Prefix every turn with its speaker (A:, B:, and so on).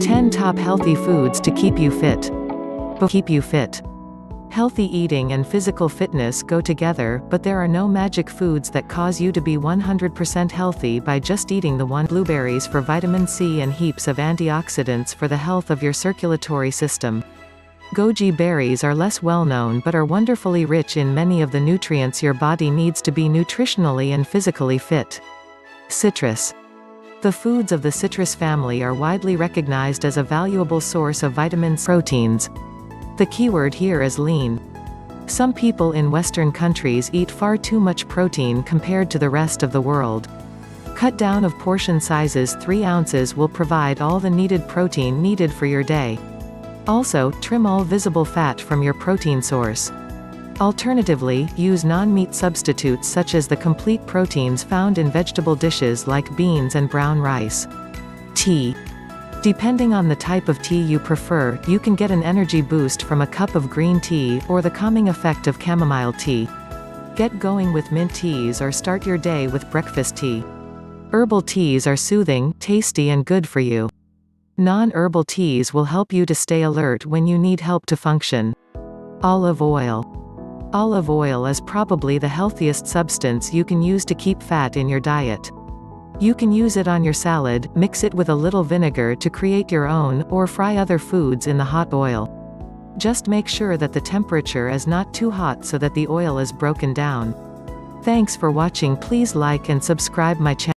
A: 10 Top Healthy Foods to Keep You Fit. Keep you fit. Healthy eating and physical fitness go together, but there are no magic foods that cause you to be 100% healthy by just eating the one blueberries for vitamin C and heaps of antioxidants for the health of your circulatory system. Goji berries are less well known but are wonderfully rich in many of the nutrients your body needs to be nutritionally and physically fit. Citrus. The foods of the citrus family are widely recognized as a valuable source of vitamins proteins. The keyword here is lean. Some people in Western countries eat far too much protein compared to the rest of the world. Cut down of portion sizes 3 ounces will provide all the needed protein needed for your day. Also, trim all visible fat from your protein source. Alternatively, use non-meat substitutes such as the complete proteins found in vegetable dishes like beans and brown rice. Tea. Depending on the type of tea you prefer, you can get an energy boost from a cup of green tea, or the calming effect of chamomile tea. Get going with mint teas or start your day with breakfast tea. Herbal teas are soothing, tasty and good for you. Non-herbal teas will help you to stay alert when you need help to function. Olive oil. Olive oil is probably the healthiest substance you can use to keep fat in your diet. You can use it on your salad, mix it with a little vinegar to create your own, or fry other foods in the hot oil. Just make sure that the temperature is not too hot so that the oil is broken down. Thanks for watching please like and subscribe my channel.